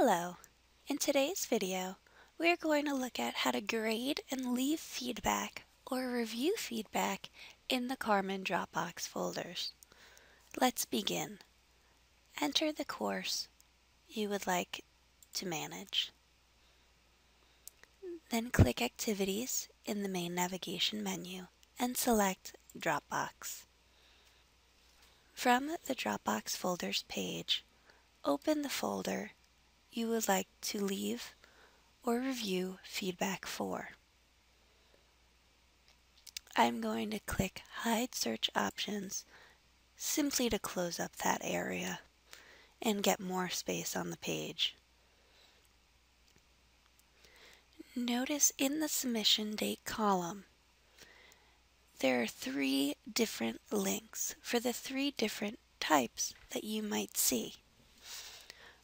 Hello! In today's video, we are going to look at how to grade and leave feedback or review feedback in the Carmen Dropbox folders. Let's begin. Enter the course you would like to manage. Then click Activities in the main navigation menu and select Dropbox. From the Dropbox Folders page, open the folder you would like to leave or review feedback for. I'm going to click Hide Search Options simply to close up that area and get more space on the page. Notice in the submission date column, there are three different links for the three different types that you might see.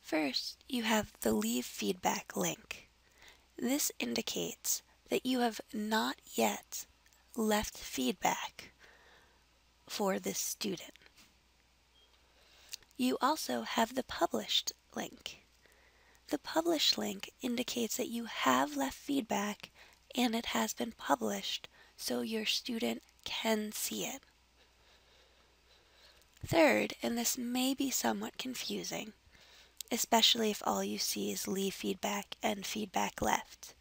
First, you have the Leave Feedback link. This indicates that you have not yet left feedback for this student. You also have the Published link. The Published link indicates that you have left feedback and it has been published so your student can see it. Third, and this may be somewhat confusing, especially if all you see is leave feedback and feedback left.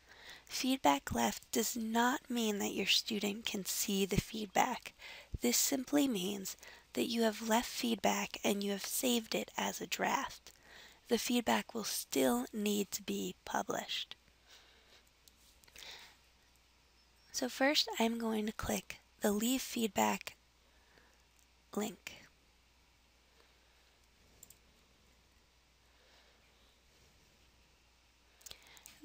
Feedback left does not mean that your student can see the feedback. This simply means that you have left feedback and you have saved it as a draft. The feedback will still need to be published. So first I'm going to click the leave feedback link.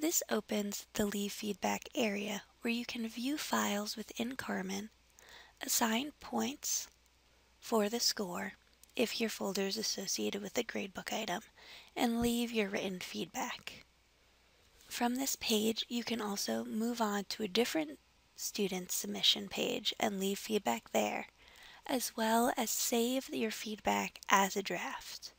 This opens the Leave Feedback area where you can view files within Carmen, assign points for the score if your folder is associated with a gradebook item, and leave your written feedback. From this page, you can also move on to a different student submission page and leave feedback there, as well as save your feedback as a draft.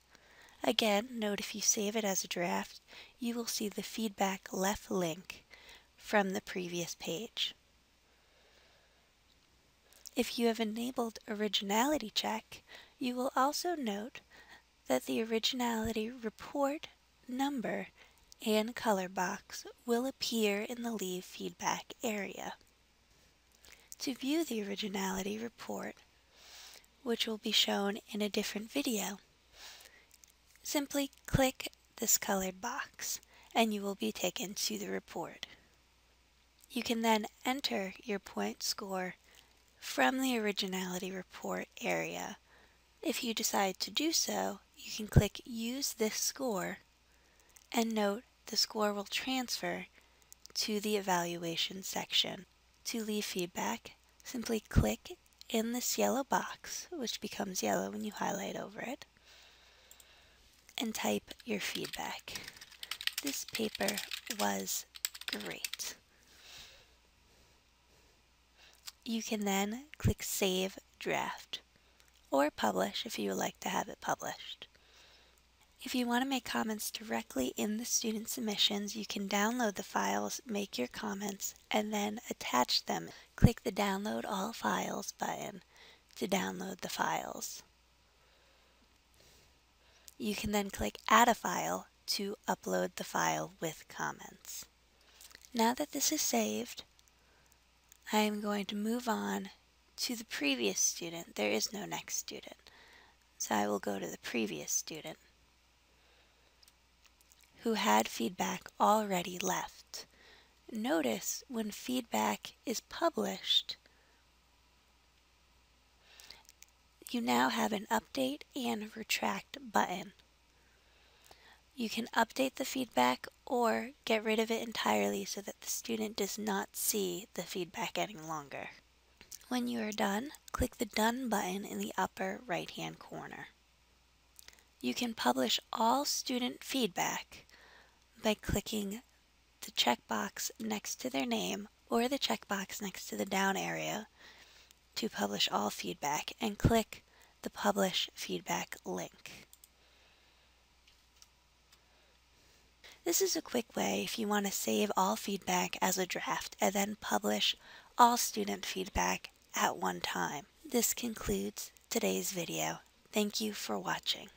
Again, note if you save it as a draft, you will see the feedback left link from the previous page. If you have enabled Originality Check, you will also note that the Originality Report number and color box will appear in the Leave Feedback area. To view the Originality Report, which will be shown in a different video, Simply click this colored box and you will be taken to the report. You can then enter your point score from the originality report area. If you decide to do so, you can click use this score and note the score will transfer to the evaluation section. To leave feedback, simply click in this yellow box, which becomes yellow when you highlight over it, and type your feedback. This paper was great. You can then click Save Draft or Publish if you would like to have it published. If you want to make comments directly in the student submissions, you can download the files, make your comments, and then attach them. Click the Download All Files button to download the files. You can then click Add a File to upload the file with comments. Now that this is saved, I am going to move on to the previous student. There is no next student. So I will go to the previous student who had feedback already left. Notice when feedback is published, you now have an update and retract button. You can update the feedback or get rid of it entirely so that the student does not see the feedback any longer. When you are done, click the Done button in the upper right hand corner. You can publish all student feedback by clicking the checkbox next to their name or the checkbox next to the down area to publish all feedback and click the Publish Feedback link. This is a quick way if you want to save all feedback as a draft and then publish all student feedback at one time. This concludes today's video. Thank you for watching.